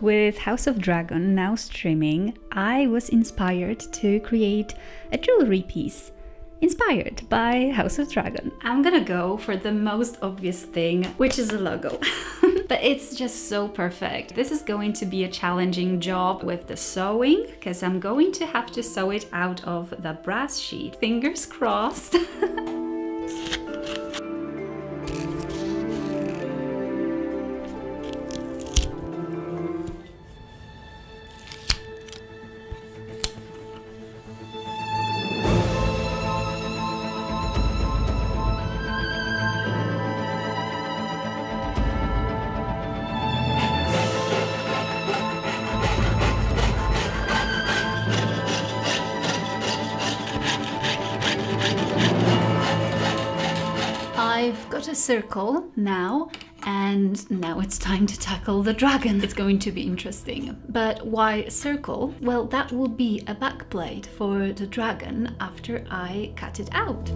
with House of Dragon now streaming, I was inspired to create a jewelry piece inspired by House of Dragon. I'm gonna go for the most obvious thing, which is a logo. but it's just so perfect. This is going to be a challenging job with the sewing because I'm going to have to sew it out of the brass sheet. Fingers crossed. I've got a circle now and now it's time to tackle the dragon. It's going to be interesting. But why circle? Well, that will be a backplate for the dragon after I cut it out.